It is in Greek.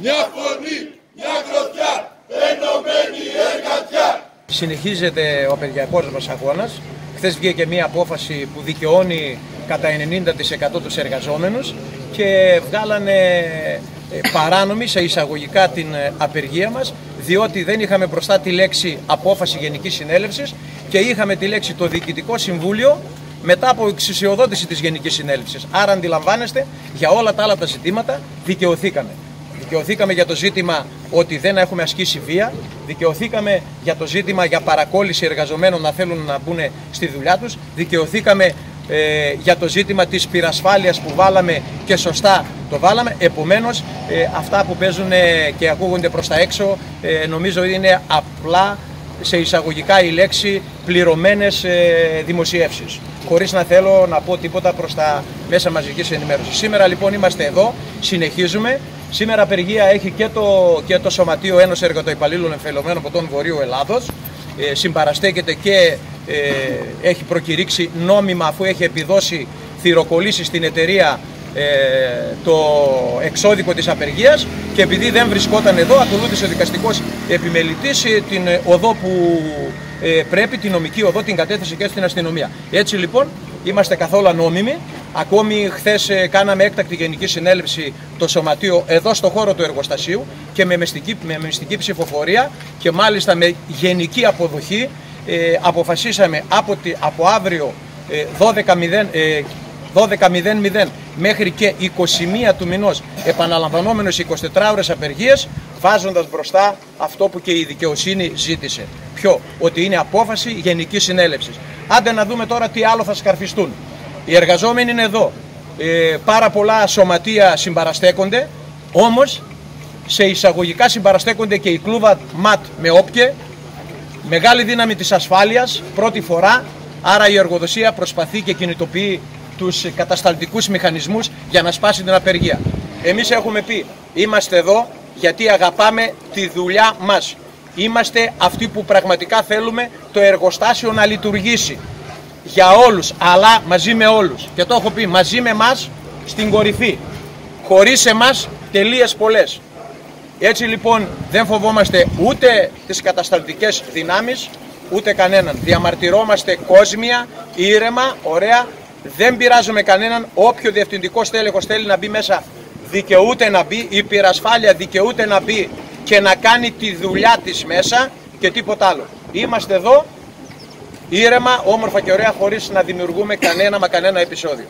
Μια φωνή, μια γροθιά, ενωμένη εργατιά. Συνεχίζεται ο απεργιακός μας αγώνας. Χθες βγήκε μια απόφαση που δικαιώνει κατά 90% τους εργαζόμενους και βγάλανε ε, παράνομη σε εισαγωγικά την ε, απεργία μας διότι δεν είχαμε μπροστά τη λέξη απόφαση Γενικής Συνέλευσης και είχαμε τη λέξη το Διοικητικό Συμβούλιο μετά από εξουσιοδότηση της Γενικής Συνέλευσης. Άρα αντιλαμβάνεστε για όλα τα άλλα τα ζητήματα δικαιωθήκαμε. Δικαιωθήκαμε για το ζήτημα ότι δεν έχουμε ασκήσει βία. Δικαιωθήκαμε για το ζήτημα για παρακόλληση εργαζομένων να θέλουν να μπουν στη δουλειά τους. Δικαιωθήκαμε ε, για το ζήτημα της πυρασφάλειας που βάλαμε και σωστά το βάλαμε. Επομένως ε, αυτά που παίζουν ε, και ακούγονται προς τα έξω ε, νομίζω είναι απλά σε εισαγωγικά η λέξη πληρωμένες ε, δημοσιεύσεις χωρίς να θέλω να πω τίποτα προς τα μέσα μαζικής ενημέρωσης. Σήμερα λοιπόν είμαστε εδώ, συνεχίζουμε. Σήμερα απεργία έχει και το, και το Σωματείο Ένωσης Εργατοϊπαλλήλων Εμφελωμένων από τον Βορείου Ελλάδος. Ε, συμπαραστέκεται και ε, έχει προκηρύξει νόμιμα αφού έχει επιδώσει θυροκολλήσεις στην εταιρεία ε, το εξώδικο της απεργίας και επειδή δεν βρισκόταν εδώ ακολούθησε ο δικαστικός επιμελητής ε, την οδό που ε, πρέπει, την νομική οδό την κατέθεσε και στην αστυνομία. Έτσι λοιπόν είμαστε καθόλου ανώμημοι. Ακόμη χθες κάναμε έκτακτη γενική συνέλευση το σωματείο εδώ στο χώρο του εργοστασίου και με μυστική, με μυστική ψηφοφορία και μάλιστα με γενική αποδοχή ε, αποφασίσαμε από, από αύριο ε, 12.00 12.00 μέχρι και 21 του μηνός επαναλαμβανόμενος 24 ώρες απεργίες βάζοντας μπροστά αυτό που και η δικαιοσύνη ζήτησε. Ποιο, ότι είναι απόφαση γενικής συνέλευσης. Άντε να δούμε τώρα τι άλλο θα σκαρφιστούν. Οι εργαζόμενοι είναι εδώ. Ε, πάρα πολλά σωματεία συμπαραστέκονται, όμως σε εισαγωγικά συμπαραστέκονται και η κλούβα ΜΑΤ με όποιε, μεγάλη δύναμη της ασφάλειας, πρώτη φορά, άρα η εργοδοσία προσπαθεί και κινητοποιεί τους κατασταλτικούς μηχανισμούς για να σπάσει την απεργία. Εμείς έχουμε πει, είμαστε εδώ γιατί αγαπάμε τη δουλειά μας. Είμαστε αυτοί που πραγματικά θέλουμε το εργοστάσιο να λειτουργήσει για όλους, αλλά μαζί με όλους. Και το έχω πει, μαζί με μας στην κορυφή. Χωρίς εμάς τελείες πολλές. Έτσι λοιπόν δεν φοβόμαστε ούτε τις κατασταλτικές δυνάμεις, ούτε κανέναν. Διαμαρτυρόμαστε κόσμια, ήρεμα, ωραία, δεν πειράζουμε κανέναν. Όποιο διευθυντικό στέλεχος θέλει να μπει μέσα δικαιούται να μπει, η πυρασφάλεια δικαιούται να μπει και να κάνει τη δουλειά της μέσα και τίποτα άλλο. Είμαστε εδώ ήρεμα, όμορφα και ωραία χωρίς να δημιουργούμε κανένα μα κανένα επεισόδιο.